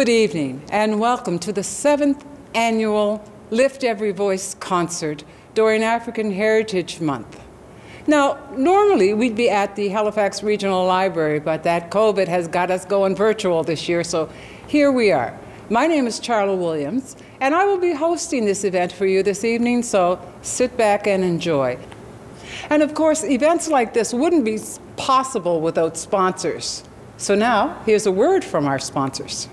Good evening and welcome to the seventh annual Lift Every Voice concert during African Heritage Month. Now, normally we'd be at the Halifax Regional Library, but that COVID has got us going virtual this year, so here we are. My name is Charla Williams, and I will be hosting this event for you this evening, so sit back and enjoy. And of course, events like this wouldn't be possible without sponsors. So now, here's a word from our sponsors.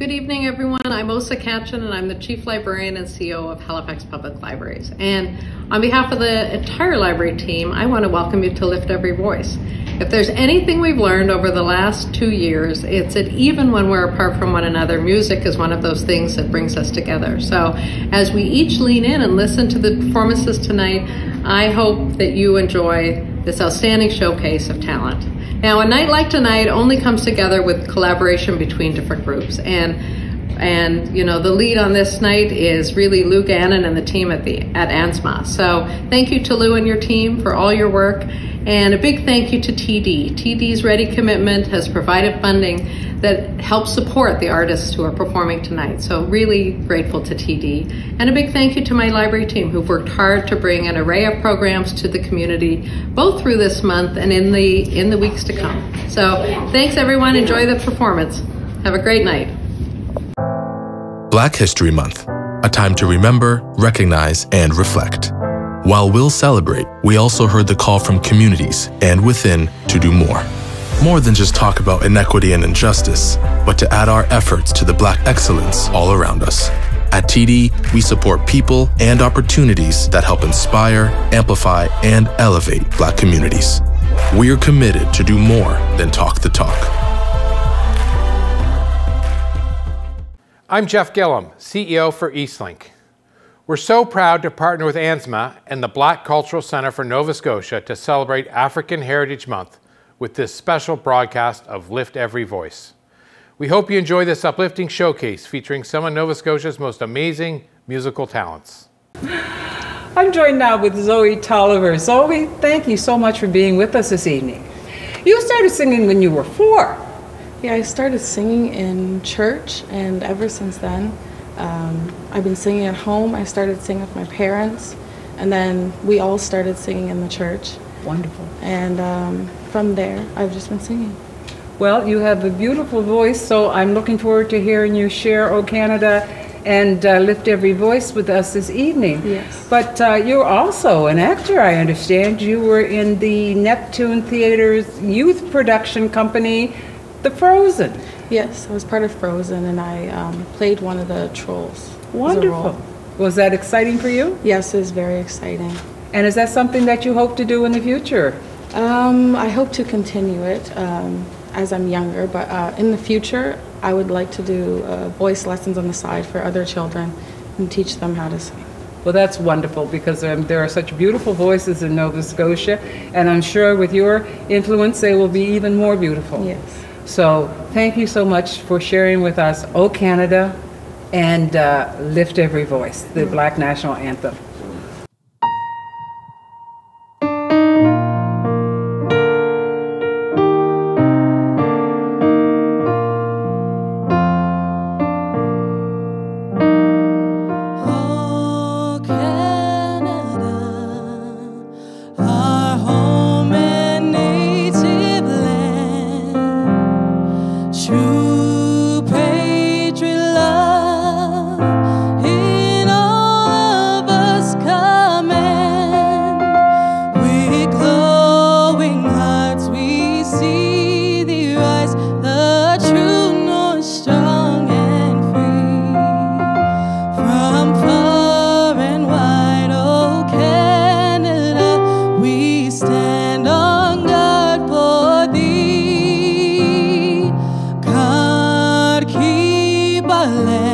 Good evening, everyone. I'm Åsa Kachan, and I'm the Chief Librarian and CEO of Halifax Public Libraries. And on behalf of the entire library team, I want to welcome you to Lift Every Voice. If there's anything we've learned over the last two years, it's that even when we're apart from one another, music is one of those things that brings us together. So as we each lean in and listen to the performances tonight, I hope that you enjoy this outstanding showcase of talent. Now, a night like tonight only comes together with collaboration between different groups. And and you know the lead on this night is really Lou Gannon and the team at the at ANSMA. So thank you to Lou and your team for all your work, and a big thank you to TD. TD's Ready Commitment has provided funding that helps support the artists who are performing tonight. So really grateful to TD, and a big thank you to my library team who've worked hard to bring an array of programs to the community, both through this month and in the in the weeks to come. So thanks everyone. Enjoy the performance. Have a great night. Black History Month, a time to remember, recognize, and reflect. While we'll celebrate, we also heard the call from communities and within to do more. More than just talk about inequity and injustice, but to add our efforts to the Black excellence all around us. At TD, we support people and opportunities that help inspire, amplify, and elevate Black communities. We are committed to do more than talk the talk. I'm Jeff Gillham, CEO for Eastlink. We're so proud to partner with ANSMA and the Black Cultural Center for Nova Scotia to celebrate African Heritage Month with this special broadcast of Lift Every Voice. We hope you enjoy this uplifting showcase featuring some of Nova Scotia's most amazing musical talents. I'm joined now with Zoe Tolliver. Zoe, thank you so much for being with us this evening. You started singing when you were four. Yeah, I started singing in church, and ever since then, um, I've been singing at home. I started singing with my parents, and then we all started singing in the church. Wonderful. And um, from there, I've just been singing. Well, you have a beautiful voice, so I'm looking forward to hearing you share O Canada and uh, lift every voice with us this evening. Yes. But uh, you're also an actor, I understand. You were in the Neptune Theater's youth production company the Frozen. Yes, I was part of Frozen, and I um, played one of the trolls. Wonderful. Was that exciting for you? Yes, it was very exciting. And is that something that you hope to do in the future? Um, I hope to continue it um, as I'm younger, but uh, in the future, I would like to do uh, voice lessons on the side for other children and teach them how to sing. Well, that's wonderful because um, there are such beautiful voices in Nova Scotia, and I'm sure with your influence, they will be even more beautiful. Yes. So thank you so much for sharing with us O Canada and uh, Lift Every Voice, the Black National Anthem. balé.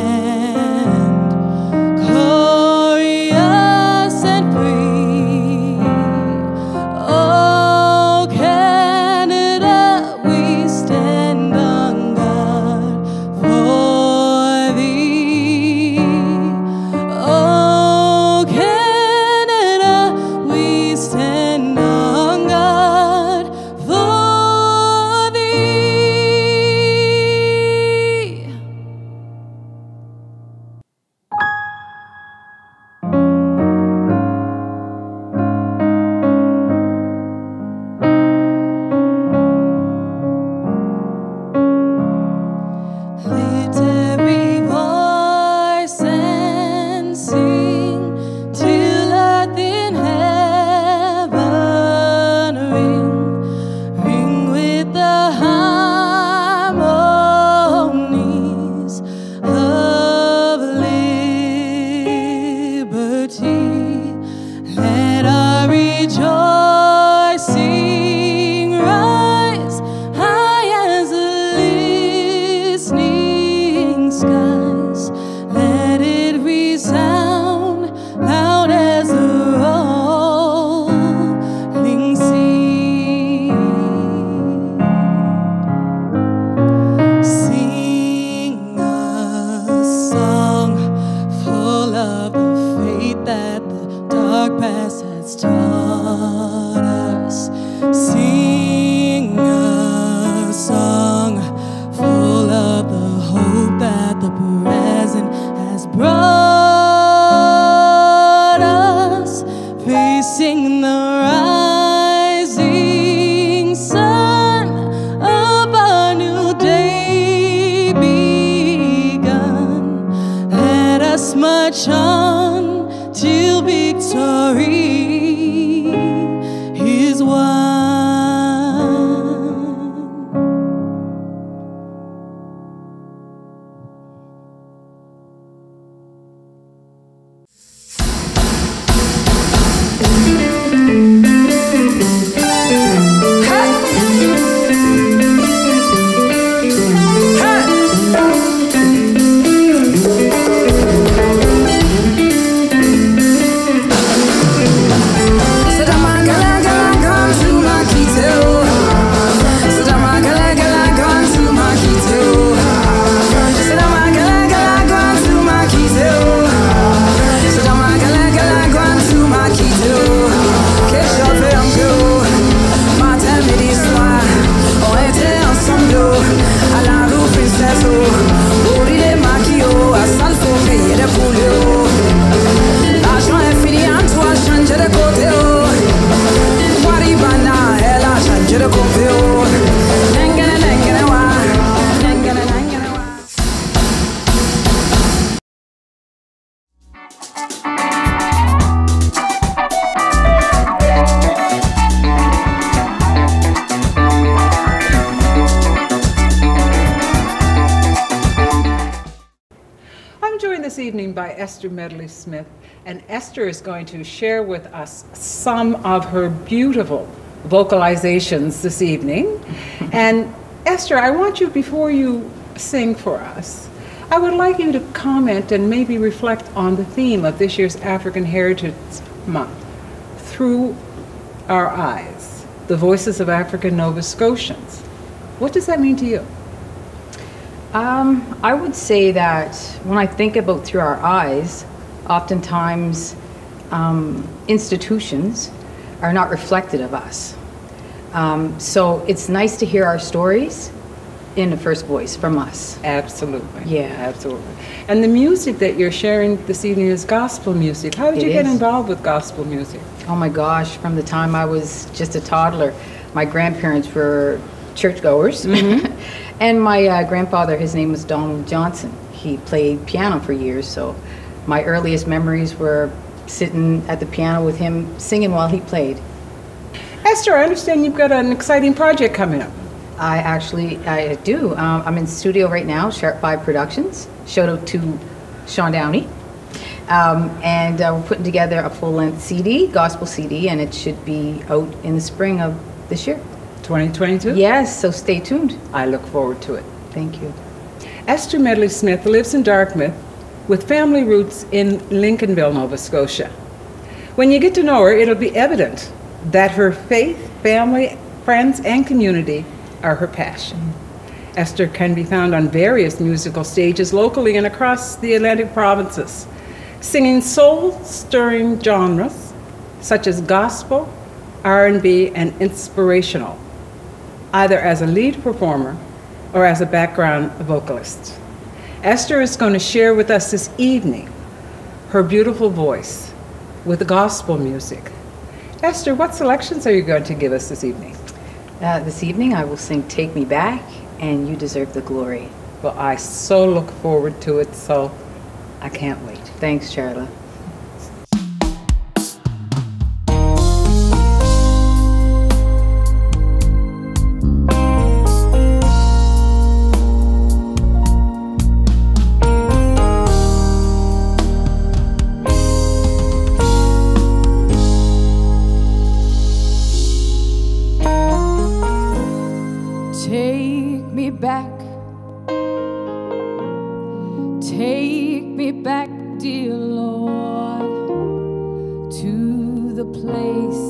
Esther Medley Smith, and Esther is going to share with us some of her beautiful vocalizations this evening. and Esther, I want you, before you sing for us, I would like you to comment and maybe reflect on the theme of this year's African Heritage Month through our eyes, the voices of African Nova Scotians. What does that mean to you? Um, I would say that when I think about through our eyes, oftentimes um, institutions are not reflected of us. Um, so it's nice to hear our stories in the first voice from us. Absolutely. Yeah. Absolutely. And the music that you're sharing this evening is gospel music. How did It you get involved with gospel music? Oh my gosh, from the time I was just a toddler, my grandparents were churchgoers. and my uh, grandfather, his name was Donald Johnson. He played piano for years, so my earliest memories were sitting at the piano with him singing while he played. Esther, I understand you've got an exciting project coming up. I actually, I do. Um, I'm in studio right now, Sharp Five Productions. Shout out to Sean Downey. Um, and uh, we're putting together a full-length CD, gospel CD, and it should be out in the spring of this year. 2022? Yes, so stay tuned. I look forward to it. Thank you. Esther Medley Smith lives in Dartmouth with family roots in Lincolnville, Nova Scotia. When you get to know her, it'll be evident that her faith, family, friends, and community are her passion. Esther can be found on various musical stages locally and across the Atlantic provinces, singing soul-stirring genres such as gospel, R&B, and inspirational, either as a lead performer or as a background vocalist. Esther is going to share with us this evening her beautiful voice with gospel music. Esther, what selections are you going to give us this evening? Uh, this evening I will sing Take Me Back and You Deserve the Glory. Well, I so look forward to it, so I can't wait. Thanks, Charla. Place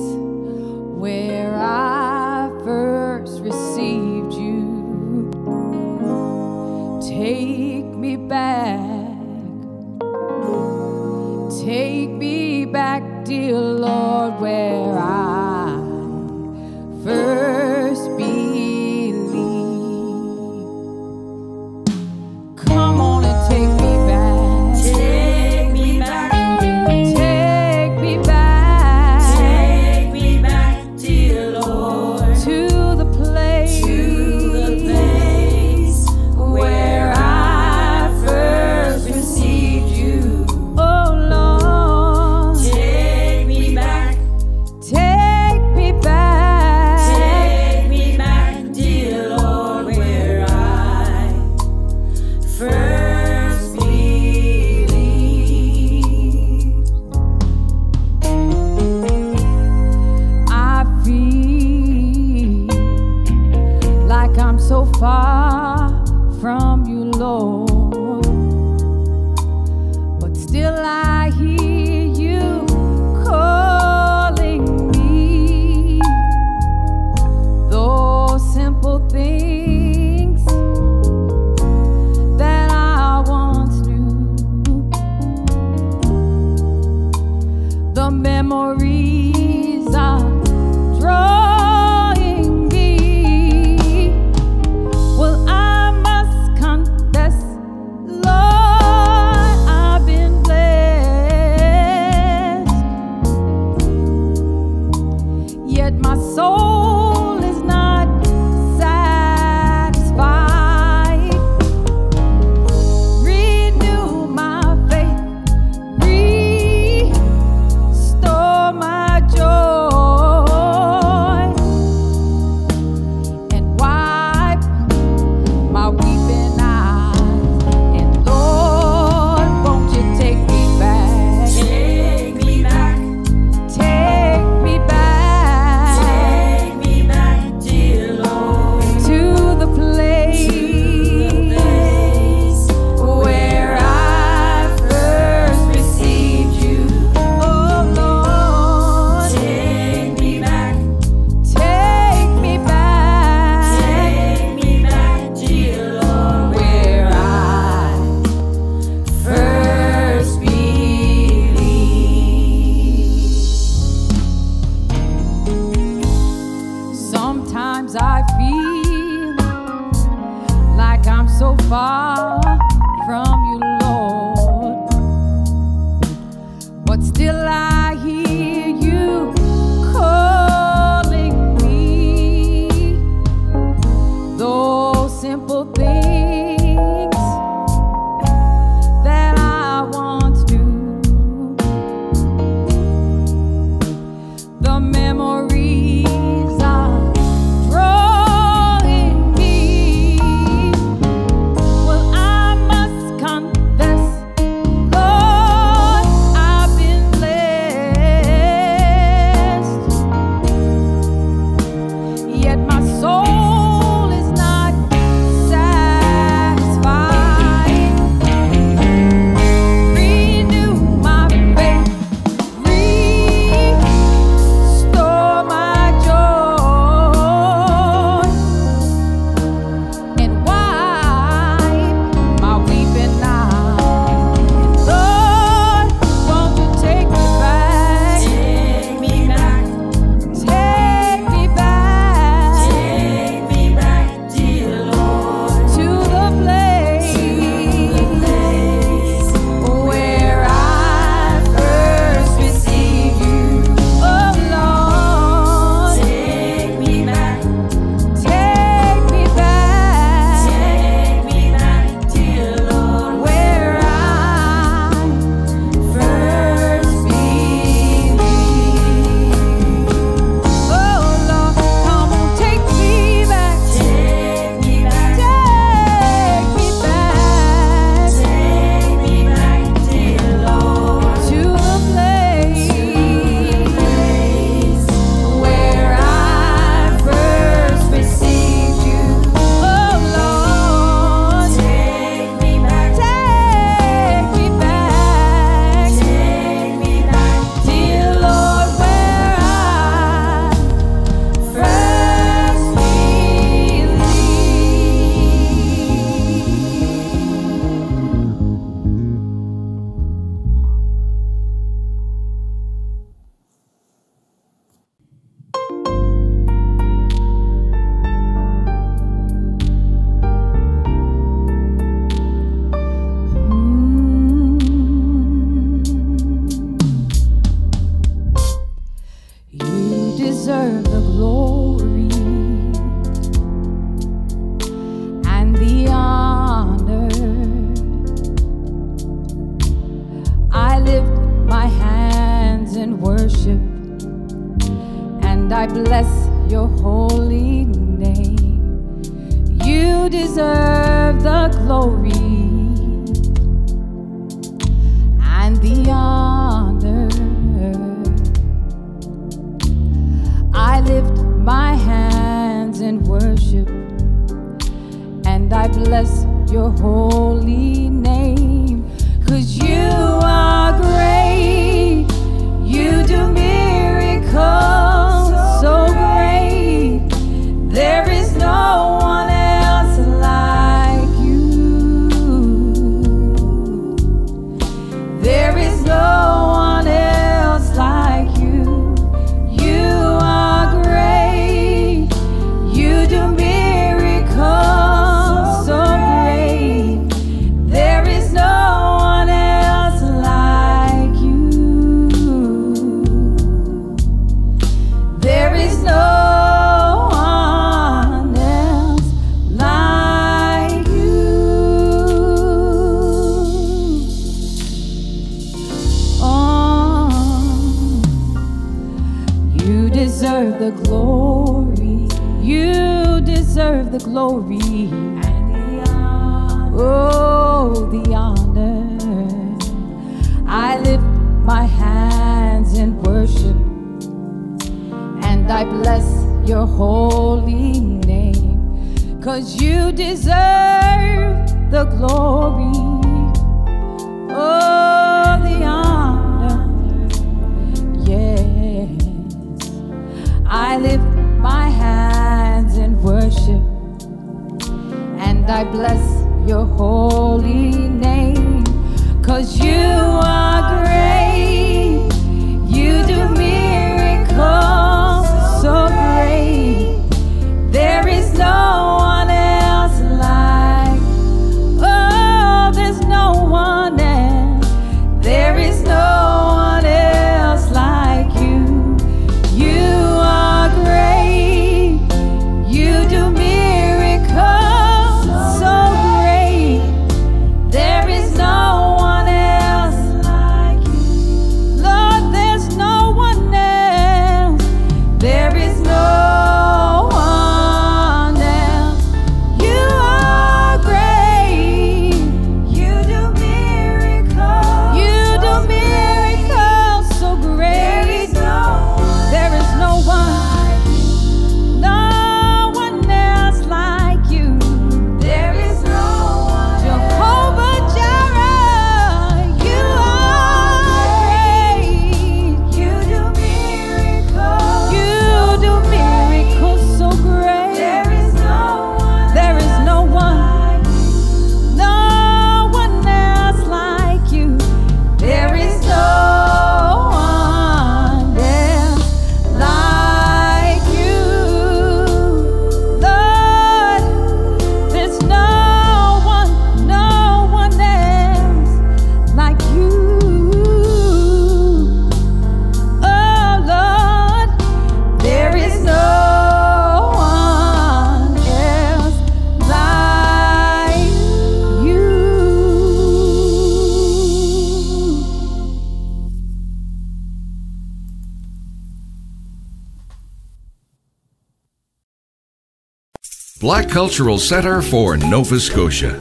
Black Cultural Center for Nova Scotia,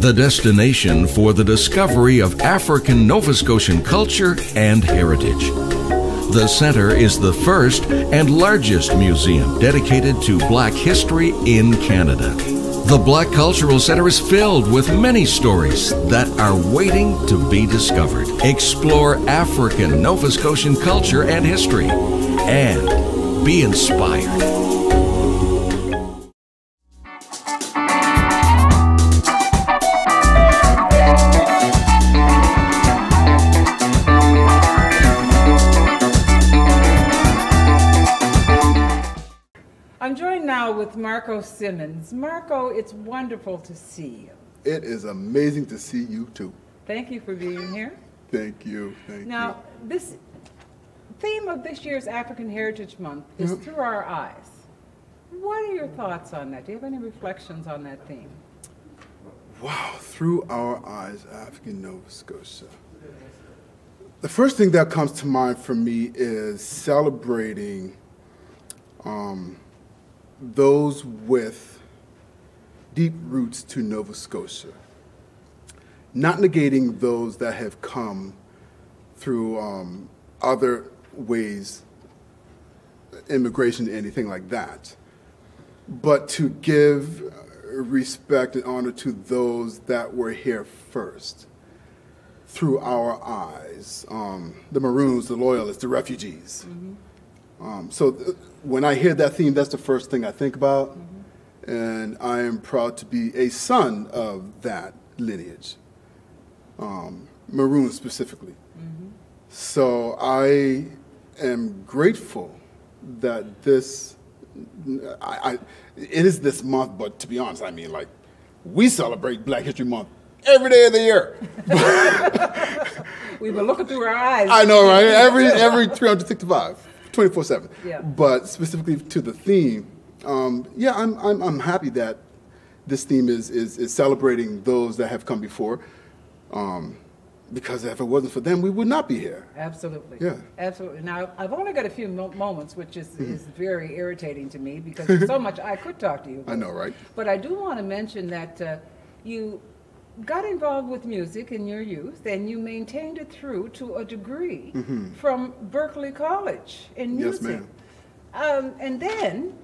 the destination for the discovery of African Nova Scotian culture and heritage. The center is the first and largest museum dedicated to black history in Canada. The Black Cultural Center is filled with many stories that are waiting to be discovered. Explore African Nova Scotian culture and history and be inspired. Marko Simmonds. Marko, it's wonderful to see you. It is amazing to see you too. Thank you for being here. Thank you. Thank Now, this theme of this year's African Heritage Month is Yep. through our eyes. What are your thoughts on that? Do you have any reflections on that theme? Wow, through our eyes, African Nova Scotia. The first thing that comes to mind for me is celebrating um, those with deep roots to Nova Scotia, not negating those that have come through um, other ways, immigration, anything like that, but to give respect and honor to those that were here first through our eyes um, the Maroons, the Loyalists, the refugees. Um, so th- when I hear that theme, that's the first thing I think about. And I am proud to be a son of that lineage, um, Maroons specifically. So I am grateful that this, I, I, it is this month, but to be honest, I mean, like, we celebrate Black History Month every day of the year. We've been looking through our eyes. I know, right? Every every 365, 24 7. Yeah. But specifically to the theme, um, yeah, I'm, I'm, I'm happy that this theme is, is, is celebrating those that have come before. Um, because if it wasn't for them, we would not be here. Absolutely. Yeah. Absolutely. Now, I've only got a few mo- moments, which is, Mhm. is very irritating to me because there's so much I could talk to you. About. I know, right? But I do want to mention that uh, you got involved with music in your youth and you maintained it through to a degree Mhm. from Berklee College in music. Yes, ma'am. Um, and then,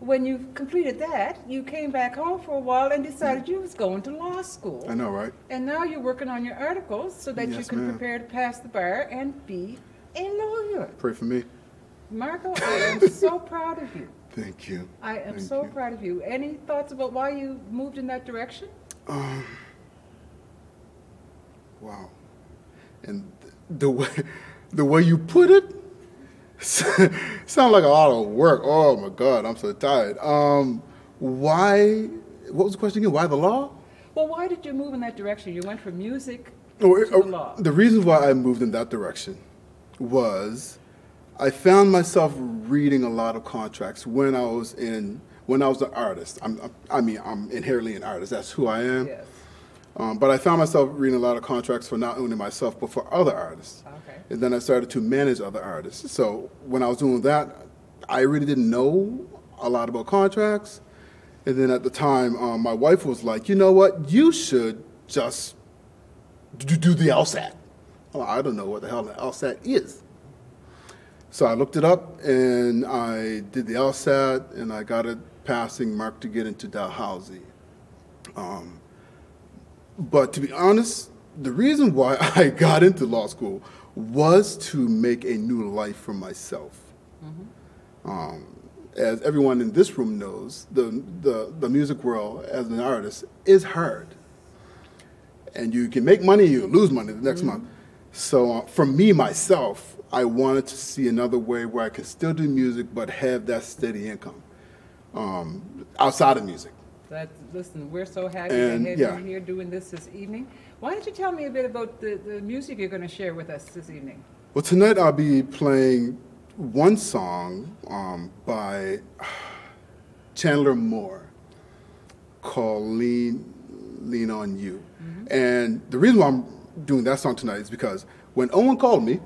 when you completed that, you came back home for a while and decided you was going to law school. I know, right? And now you're working on your articles so that you can ma'am. prepare to pass the bar and be a lawyer. Pray for me. Marko, I am so proud of you. Thank you. I am Thank so you. proud of you. Any thoughts about why you moved in that direction? Um, wow. And the way, the way you put it sound like a lot of work. Oh my God, I'm so tired. Um, why? What was the question again? Why the law? Well, why did you move in that direction? You went from music Oh, to the oh, law. The reason why I moved in that direction was I found myself reading a lot of contracts when I was in when I was an artist. I'm, I mean, I'm inherently an artist. That's who I am. Yes. Um, but I found myself reading a lot of contracts for not only myself but for other artists. Okay. And then I started to manage other artists. So when I was doing that, I really didn't know a lot about contracts. And then at the time, um, my wife was like, you know what, you should just do, do the LSAT. Like, I don't know what the hell the LSAT is. So I looked it up and I did the LSAT and I got a passing mark to get into Dalhousie. Um, but to be honest, the reason why I got into law school was to make a new life for myself. Um, as everyone in this room knows, the, the, the music world as an artist is hard. And you can make money, you lose money the next month. So uh, for me, myself, I wanted to see another way where I could still do music but have that steady income um, outside of music. That, listen, we're so happy And, to have yeah. you here doing this this evening. Why don't you tell me a bit about the, the music you're going to share with us this evening? Well, tonight I'll be playing one song um, by Chandler Moore called Lean, Lean on You. And the reason why I'm doing that song tonight is because when Owen called me,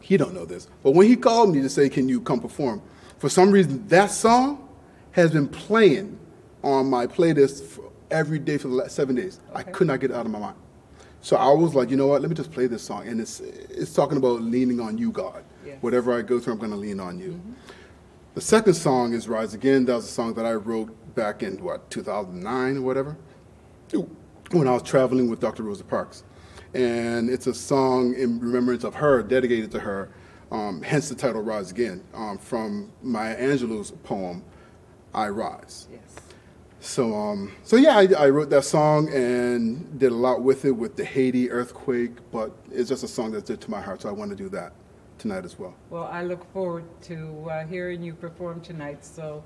he don't know this, but when he called me to say, can you come perform, for some reason that song has been playing on my playlist for every day for the last seven days. I could not get it out of my mind. So I was like, you know what? Let me just play this song, and it's it's talking about leaning on you, God. Yes. Whatever I go through, I'm going to lean on you. The second song is Rise Again. That was a song that I wrote back in what 2009 or whatever, when I was traveling with Dr. Rosa Parks, and it's a song in remembrance of her, dedicated to her. Um, hence the title Rise Again, um, from Maya Angelou's poem, I Rise. Yes. So, um, so yeah, I, I wrote that song and did a lot with it with the Haiti earthquake, but it's just a song that's dear to my heart, so I want to do that tonight as well. Well, I look forward to uh, hearing you perform tonight. So,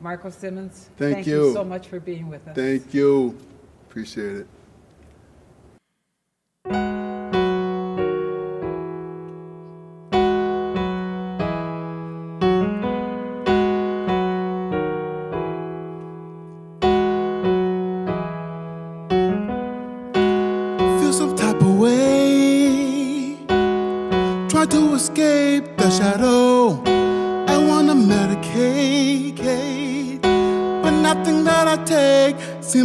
Marko Simmonds, Thank you. you. so much for being with us. Thank you. Appreciate it.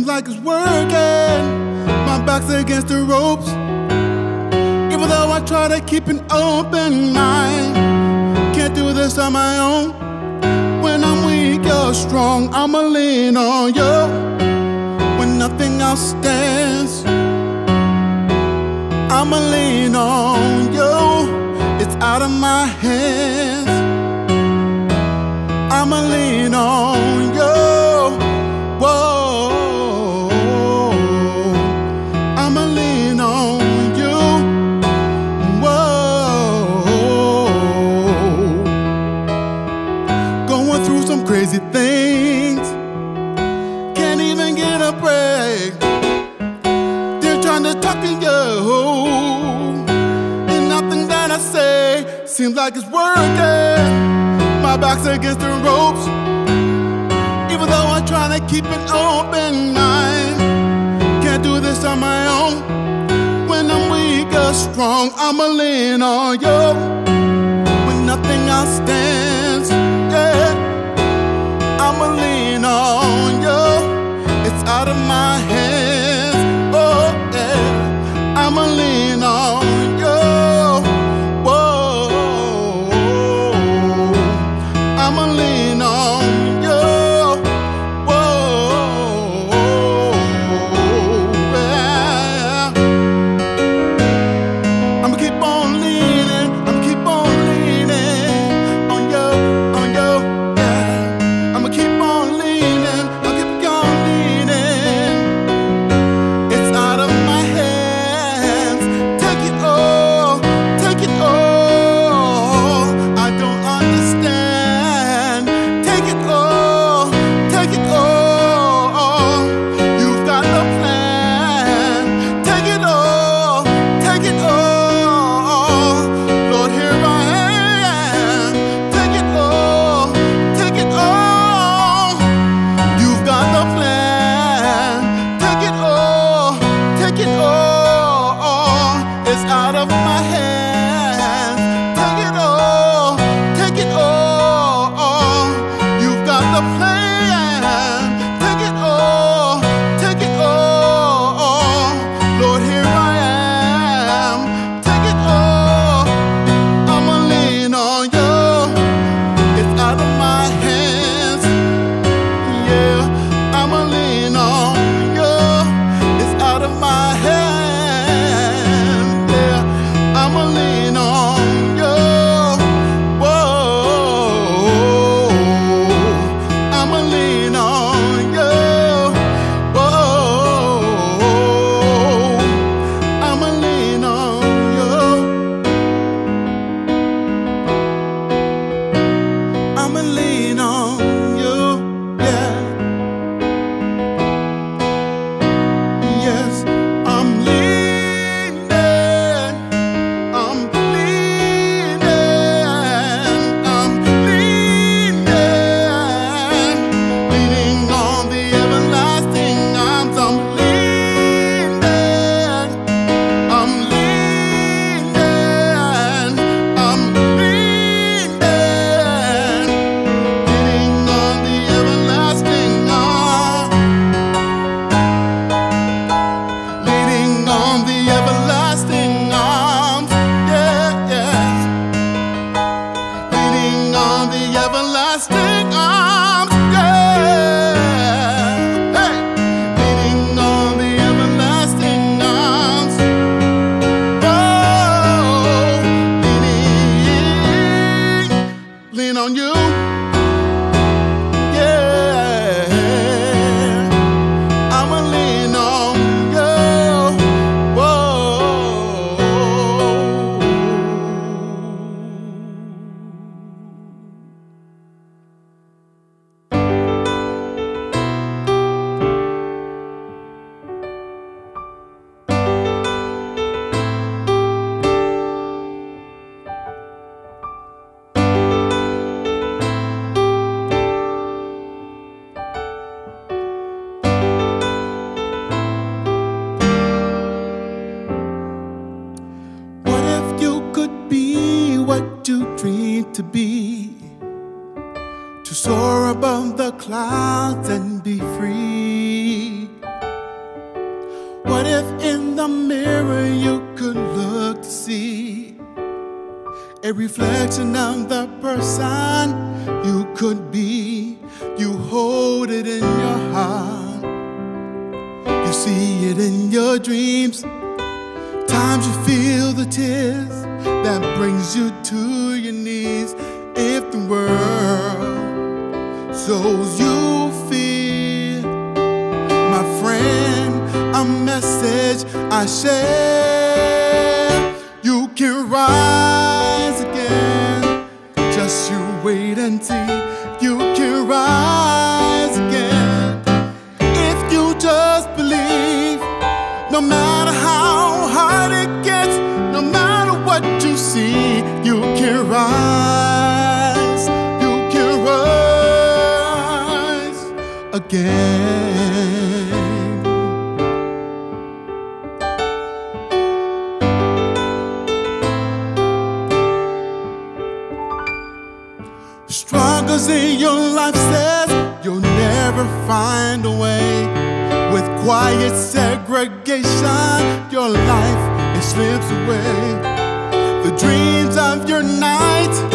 seems like it's working. My back's against the ropes. Even though I try to keep an open mind, can't do this on my own. When I'm weak, you're strong. I'ma lean on you. When nothing else stands, I'ma lean on you. It's out of my hands. I'ma lean on you. seems like it's working. My back's against the ropes. Even though I'm trying to keep an open mind, can't do this on my own. When I'm weak or strong, I'ma lean on you. When nothing else stands, yeah, I'ma lean on you. It's out of my hands, oh yeah, I'ma lean on. keep on living. rain on to be to soar above the clouds and be free. What if in the mirror you could look to see a reflection of the person you could be? You hold it in your heart, you see it in your dreams. Times you feel the tears that brings you to shows you fear, my friend, a message I share. You can rise again. Just you wait and see. Again. Struggles in your life says you'll never find a way. With quiet segregation, your life it slips away. The dreams of your night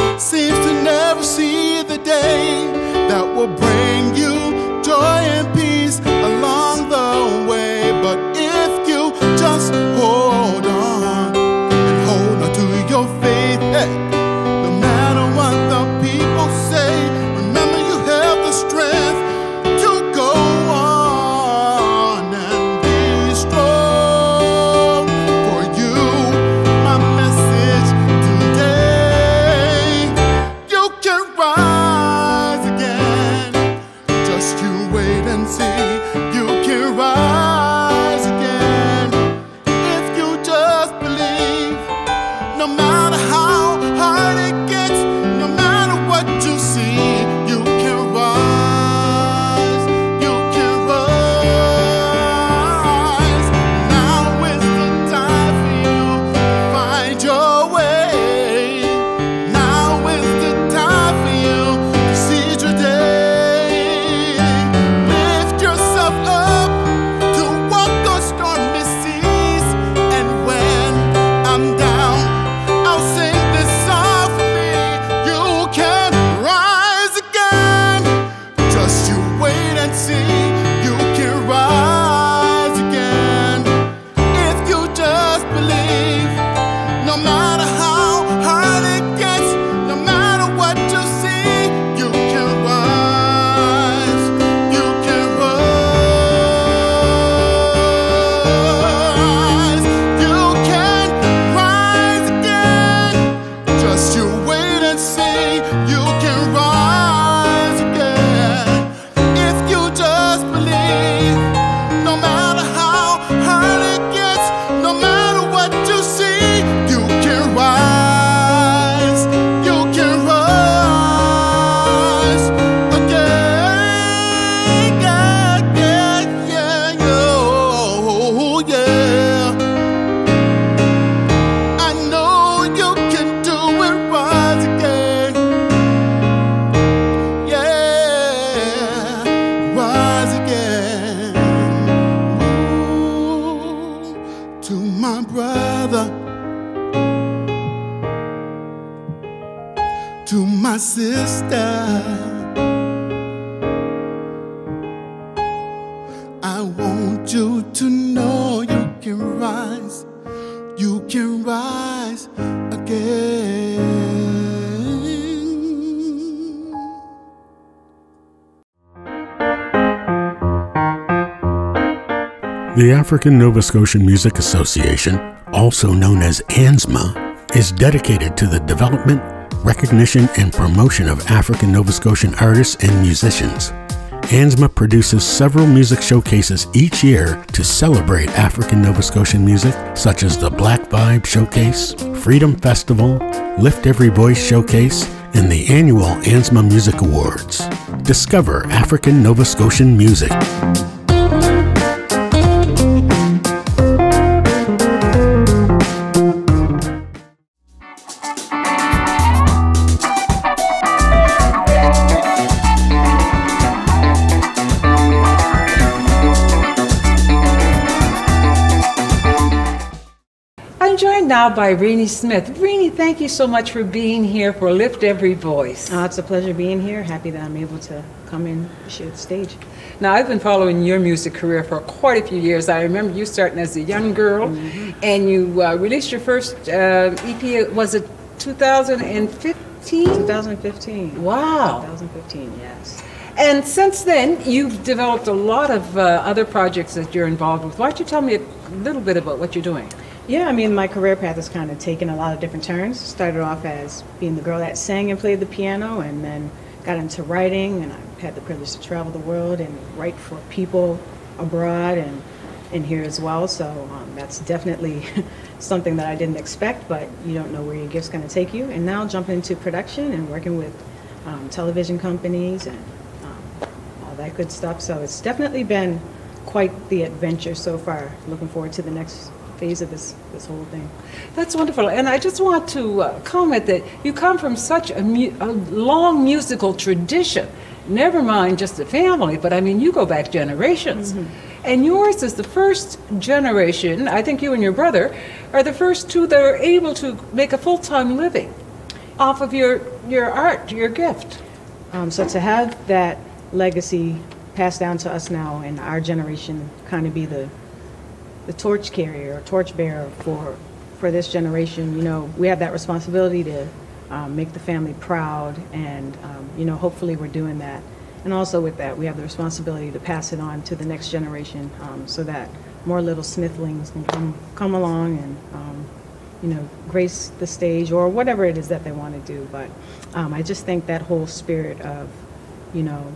African Nova Scotian Music Association, also known as ANSMA, is dedicated to the development, recognition, and promotion of African Nova Scotian artists and musicians. ANSMA produces several music showcases each year to celebrate African Nova Scotian music, such as the Black Vibe Showcase, Freedom Festival, Lift Every Voice Showcase, and the annual ANSMA Music Awards. Discover African Nova Scotian music. Now by Reeny Smith. Reeny, thank you so much for being here for Lift Every Voice. Uh, it's a pleasure being here. Happy that I'm able to come in and share the stage. Now, I've been following your music career for quite a few years. I remember you starting as a young girl, and you uh, released your first uh, EP, was it 2015? 2015. Wow. 2015, yes. And since then, you've developed a lot of uh, other projects that you're involved with. Why don't you tell me a little bit about what you're doing? Yeah, I mean, my career path has kind of taken a lot of different turns. Started off as being the girl that sang and played the piano, and then got into writing, and I've had the privilege to travel the world and write for people abroad and, and here as well. So um, that's definitely something that I didn't expect, but you don't know where your gift's going to take you. And now jumping into production and working with um, television companies and um, all that good stuff. So it's definitely been quite the adventure so far. Looking forward to the next phase of this, this whole thing. That's wonderful. And I just want to uh, comment that you come from such a, mu- a long musical tradition. Never mind just the family, but I mean, you go back generations. And yours is the first generation, I think you and your brother are the first two that are able to make a full time living off of your, your art, your gift. Um, so to have that legacy passed down to us now and our generation kind of be the the torch carrier or torch bearer for for this generation, you know, we have that responsibility to um, make the family proud, and um, you know, hopefully we're doing that. And also with that, we have the responsibility to pass it on to the next generation, um, so that more little Smithlings can come come along and um, you know grace the stage or whatever it is that they want to do. But um, I just think that whole spirit of you know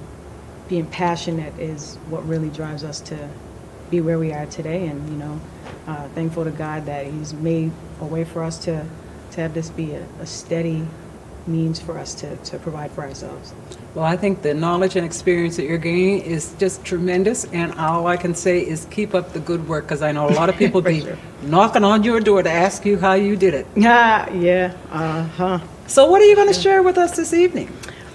being passionate is what really drives us to be where we are today and you know uh, thankful to god that he's made a way for us to to have this be a, a steady means for us to, to provide for ourselves Well, I think the knowledge and experience that you're gaining is just tremendous, and all I can say is keep up the good work because I know a lot of people be sure. knocking on your door to ask you how you did it. yeah yeah uh-huh So, what are you going to share with us this evening?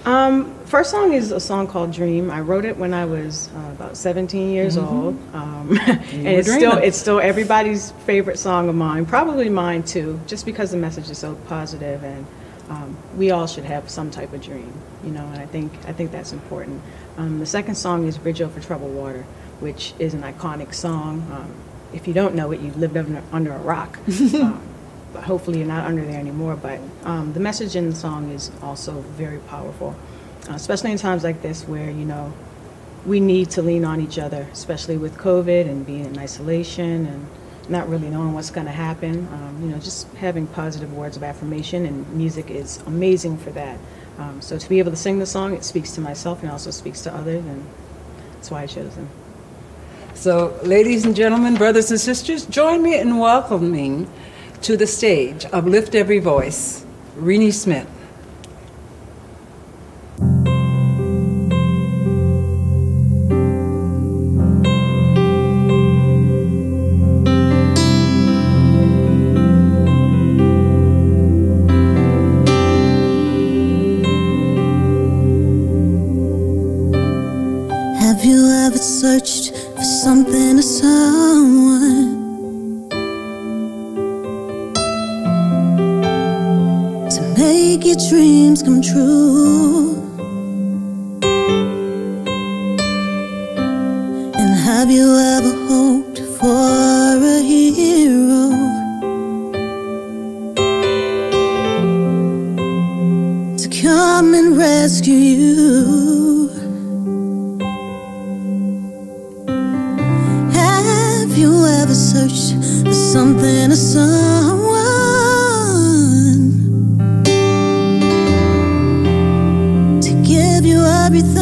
Um, first song is a song called dream. I wrote it when i was uh, about 17 years Mhm. old. Um, and it's still it's still everybody's favorite song of mine probably mine too just because the message is so positive and um, we all should have some type of dream you know and i think i think that's important. Um, the second song is bridge over troubled water which is an iconic song. Um, if you don't know it you've lived under, under a rock. Um, hopefully you're not under there anymore. But um, the message in the song is also very powerful, uh, especially in times like this where you know we need to lean on each other, especially with COVID and being in isolation and not really knowing what's going to happen. Um, you know, just having positive words of affirmation and music is amazing for that. Um, so to be able to sing the song, it speaks to myself and also speaks to others, and that's why I chose them. So, ladies and gentlemen, brothers and sisters, join me in welcoming to the stage of Lift Every Voice, Reeny Smith. Searched for something or someone to give you everything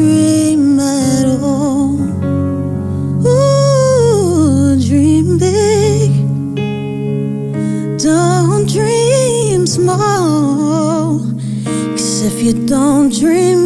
dream at all. Ooh, dream big. Don't dream small. Cause if you don't dream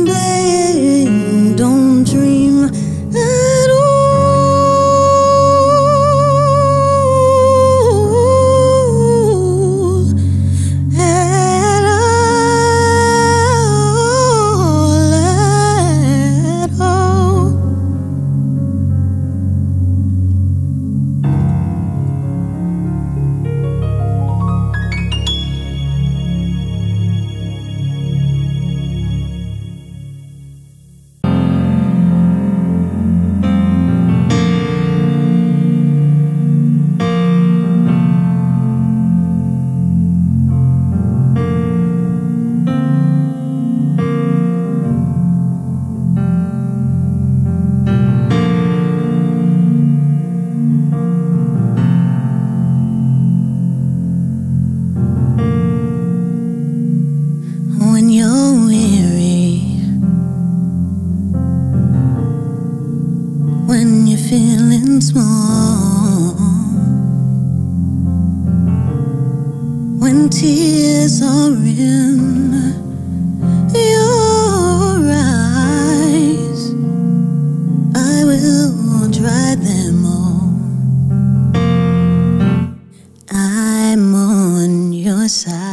masa